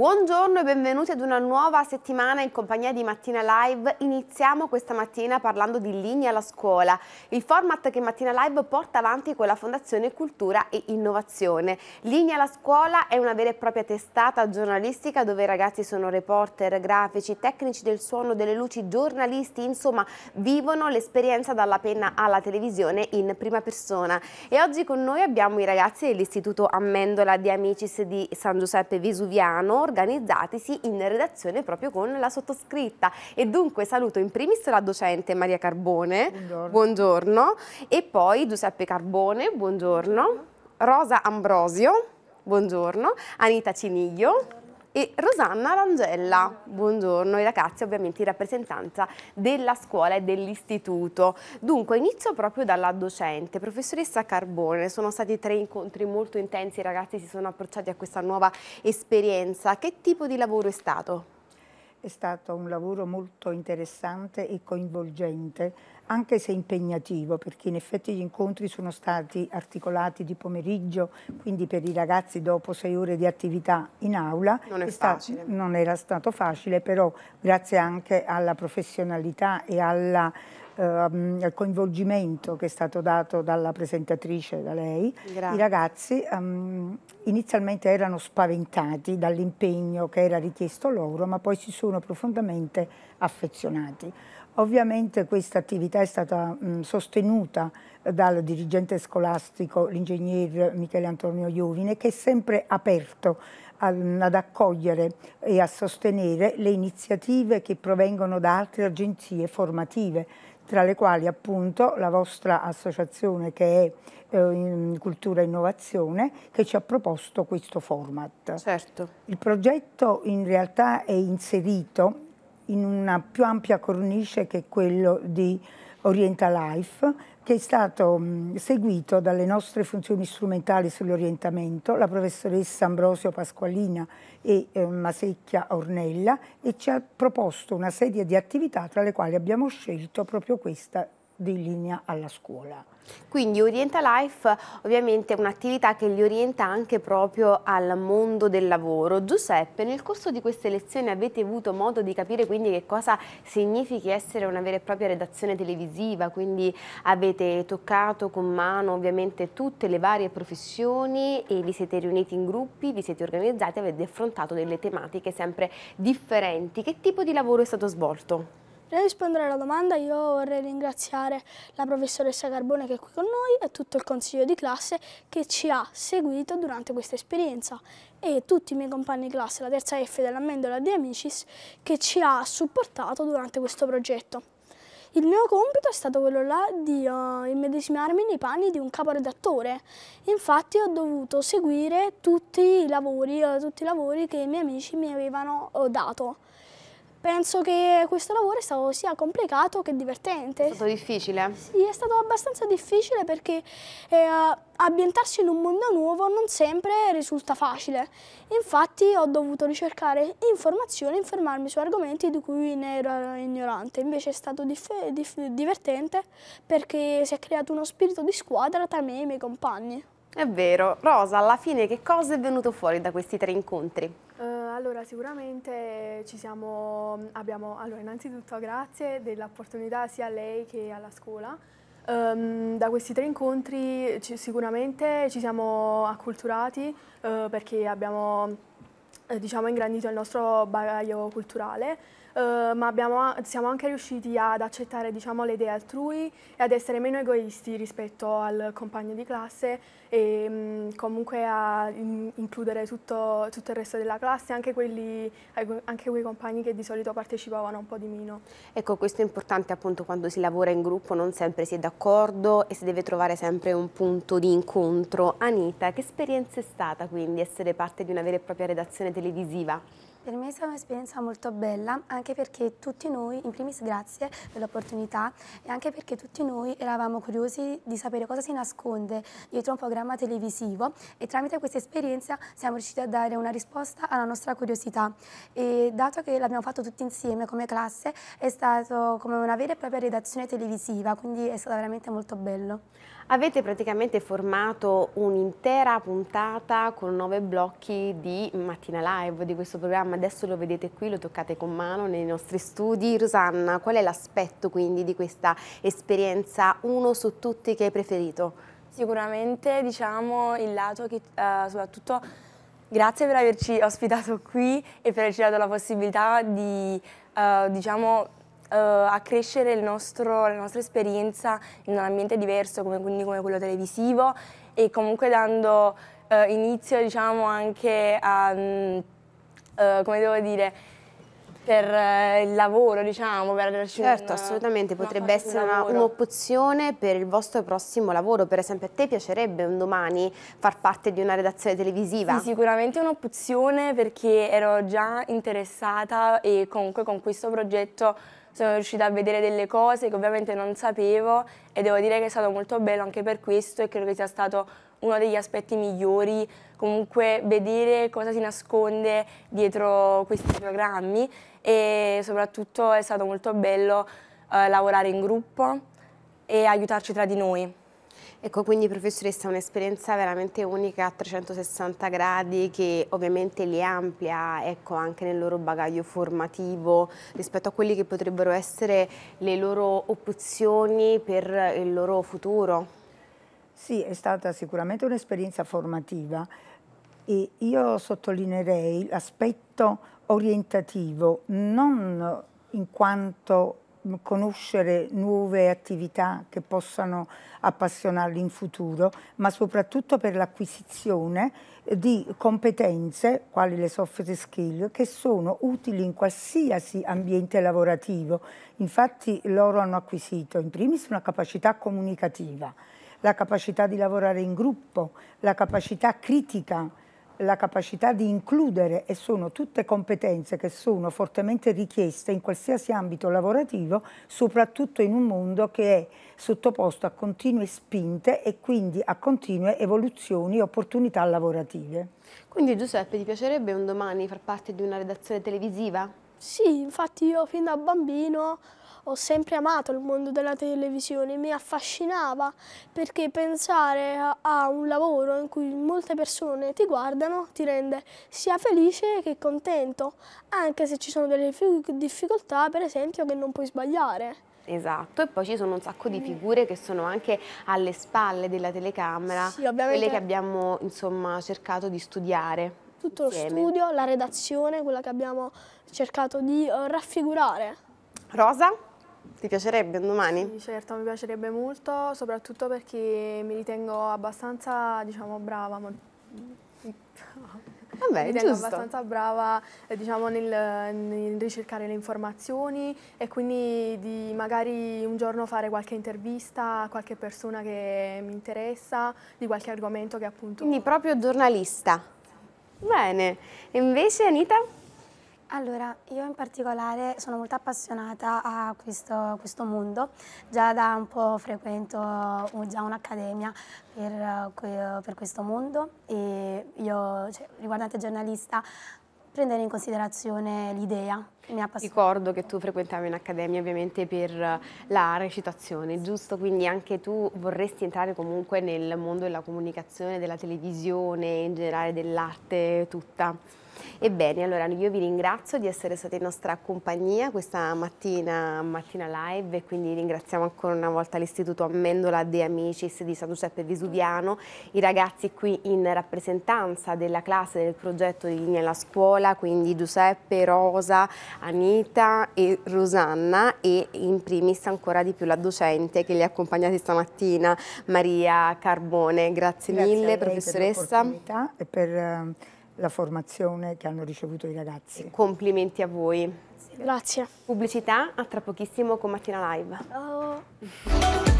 Buongiorno e benvenuti ad una nuova settimana in compagnia di Mattina Live. Iniziamo questa mattina parlando di Linea alla scuola, il format che Mattina Live porta avanti con la Fondazione Cultura e Innovazione. Linea alla scuola è una vera e propria testata giornalistica dove i ragazzi sono reporter, grafici, tecnici del suono, delle luci, giornalisti, insomma vivono l'esperienza dalla penna alla televisione in prima persona. E oggi con noi abbiamo i ragazzi dell'Istituto Ammendola di Amicis di San Giuseppe Vesuviano organizzatisi in redazione proprio con la sottoscritta. E dunque saluto in primis la docente Maria Carbone, buongiorno, buongiorno e poi Giuseppe Carbone, buongiorno, Rosa Ambrosio, buongiorno, Anita Ciniglio, e Rosanna Rangella. Buongiorno, i ragazzi ovviamente in rappresentanza della scuola e dell'istituto. Dunque inizio proprio dalla docente, professoressa Carbone, sono stati tre incontri molto intensi, i ragazzi si sono approcciati a questa nuova esperienza. Che tipo di lavoro è stato? È stato un lavoro molto interessante e coinvolgente, anche se impegnativo, perché in effetti gli incontri sono stati articolati di pomeriggio, quindi per i ragazzi dopo sei ore di attività in aula. Non è, è facile. Stato, non era stato facile, però grazie anche alla professionalità e alla ehm, al coinvolgimento che è stato dato dalla presentatrice, da lei, Grazie. i ragazzi um, inizialmente erano spaventati dall'impegno che era richiesto loro, ma poi si sono profondamente affezionati. Ovviamente questa attività è stata mh, sostenuta dal dirigente scolastico, l'ingegner Michele Antonio Iovine, che è sempre aperto ad accogliere e a sostenere le iniziative che provengono da altre agenzie formative tra le quali appunto la vostra associazione che è eh, Cultura e Innovazione che ci ha proposto questo format. Certo. Il progetto in realtà è inserito in una più ampia cornice che è quello di Orienta Life che è stato mh, seguito dalle nostre funzioni strumentali sull'orientamento, la professoressa Ambrosio Pasqualina e eh, Masecchia Ornella e ci ha proposto una serie di attività tra le quali abbiamo scelto proprio questa di linea alla scuola. Quindi Orienta Life ovviamente è un'attività che li orienta anche proprio al mondo del lavoro. Giuseppe, nel corso di queste lezioni avete avuto modo di capire quindi che cosa significhi essere una vera e propria redazione televisiva, quindi avete toccato con mano ovviamente tutte le varie professioni e vi siete riuniti in gruppi, vi siete organizzati, avete affrontato delle tematiche sempre differenti. Che tipo di lavoro è stato svolto? Per rispondere alla domanda io vorrei ringraziare la professoressa Carbone che è qui con noi e tutto il consiglio di classe che ci ha seguito durante questa esperienza e tutti i miei compagni di classe, la terza F dell'Amendola di Amicis, che ci ha supportato durante questo progetto. Il mio compito è stato quello là di uh, immedesimarmi nei panni di un caporedattore. Infatti ho dovuto seguire tutti i lavori, uh, tutti i lavori che i miei amici mi avevano uh, dato. Penso che questo lavoro è stato sia complicato che divertente. È stato difficile? Sì, è stato abbastanza difficile perché eh, ambientarsi in un mondo nuovo non sempre risulta facile. Infatti ho dovuto ricercare informazioni, informarmi su argomenti di cui ne ero ignorante. Invece è stato divertente perché si è creato uno spirito di squadra tra me e i miei compagni. È vero. Rosa, alla fine che cosa è venuto fuori da questi tre incontri? Allora, sicuramente ci siamo, abbiamo, allora, innanzitutto grazie dell'opportunità sia a lei che alla scuola. Um, da questi tre incontri ci, sicuramente ci siamo acculturati uh, perché abbiamo eh, diciamo, ingrandito il nostro bagaglio culturale Uh, ma abbiamo, siamo anche riusciti ad accettare diciamo, le idee altrui e ad essere meno egoisti rispetto al compagno di classe e mh, mm, comunque a in, includere tutto, tutto, il resto della classe, anche, quelli, anche quei compagni che di solito partecipavano un po' di meno. Ecco, questo è importante appunto quando si lavora in gruppo, non sempre si è d'accordo e si deve trovare sempre un punto di incontro. Anita, che esperienza è stata quindi essere parte di una vera e propria redazione televisiva? Per me è stata un'esperienza molto bella, anche perché tutti noi, in primis grazie per l'opportunità, e anche perché tutti noi eravamo curiosi di sapere cosa si nasconde dietro un programma televisivo e tramite questa esperienza siamo riusciti a dare una risposta alla nostra curiosità. E dato che l'abbiamo fatto tutti insieme come classe, è stato come una vera e propria redazione televisiva, quindi è stato veramente molto bello. Avete praticamente formato un'intera puntata con nove blocchi di mattina live di questo programma, adesso lo vedete qui, lo toccate con mano nei nostri studi. Rosanna, qual è l'aspetto quindi di questa esperienza, uno su tutti che hai preferito? Sicuramente diciamo il lato che uh, soprattutto grazie per averci ospitato qui e per averci dato la possibilità di uh, diciamo uh, accrescere nostro, la nostra esperienza in un ambiente diverso, come, quindi come quello televisivo e comunque dando uh, inizio diciamo, anche a, um, come devo dire, per il lavoro, diciamo, per Certo, assolutamente, potrebbe essere un'opzione un per il vostro prossimo lavoro, per esempio a te piacerebbe un domani far parte di una redazione televisiva? Sì, sicuramente un'opzione perché ero già interessata e comunque con questo progetto sono riuscita a vedere delle cose che ovviamente non sapevo e devo dire che è stato molto bello anche per questo e credo che sia stato uno degli aspetti migliori comunque vedere cosa si nasconde dietro questi programmi e soprattutto è stato molto bello eh, lavorare in gruppo e aiutarci tra di noi. Ecco, quindi professoressa, un'esperienza veramente unica a 360 gradi che ovviamente li amplia ecco, anche nel loro bagaglio formativo rispetto a quelli che potrebbero essere le loro opzioni per il loro futuro. Sì, è stata sicuramente un'esperienza formativa e io sottolineerei l'aspetto orientativo, non in quanto conoscere nuove attività che possano appassionarli in futuro, ma soprattutto per l'acquisizione di competenze, quali le soft skill, che sono utili in qualsiasi ambiente lavorativo. Infatti loro hanno acquisito in primis una capacità comunicativa, la capacità di lavorare in gruppo, la capacità critica, la capacità di includere e sono tutte competenze che sono fortemente richieste in qualsiasi ambito lavorativo, soprattutto in un mondo che è sottoposto a continue spinte e quindi a continue evoluzioni e opportunità lavorative. Quindi Giuseppe, ti piacerebbe un domani far parte di una redazione televisiva? Sì, infatti io fin da bambino ho sempre amato il mondo della televisione, mi affascinava perché pensare a, a, un lavoro in cui molte persone ti guardano ti rende sia felice che contento, anche se ci sono delle difficoltà, per esempio, che non puoi sbagliare. Esatto, e poi ci sono un sacco di figure che sono anche alle spalle della telecamera, sì, quelle che abbiamo insomma cercato di studiare. Tutto insieme. lo studio, la redazione, quella che abbiamo cercato di uh, raffigurare. Rosa? Ti piacerebbe un domani? Sì, certo, mi piacerebbe molto, soprattutto perché mi ritengo abbastanza, diciamo, brava. Ma... Vabbè, mi ritengo abbastanza brava eh, diciamo, nel, nel, ricercare le informazioni e quindi di magari un giorno fare qualche intervista a qualche persona che mi interessa, di qualche argomento che appunto... Quindi proprio giornalista. Bene. E invece Anita? Allora, io in particolare sono molto appassionata a questo, questo mondo, già da un po' frequento già un'accademia per, per, questo mondo e io, cioè, riguardante giornalista, prendere in considerazione l'idea che mi appassiona. Ricordo che tu frequentavi un'accademia ovviamente per la recitazione, giusto? Quindi anche tu vorresti entrare comunque nel mondo della comunicazione, della televisione, in generale dell'arte tutta. Ebbene, allora io vi ringrazio di essere stati in nostra compagnia questa mattina, mattina live e quindi ringraziamo ancora una volta l'Istituto Amendola De Amicis di San Giuseppe Vesuviano, i ragazzi qui in rappresentanza della classe del progetto di linea alla scuola, quindi Giuseppe, Rosa, Anita e Rosanna e in primis ancora di più la docente che li ha accompagnati stamattina, Maria Carbone. Grazie, Grazie mille professoressa. Per e per ehm, la formazione che hanno ricevuto i ragazzi. Complimenti a voi. Grazie. Pubblicità, a tra pochissimo con Mattina Live. Ciao.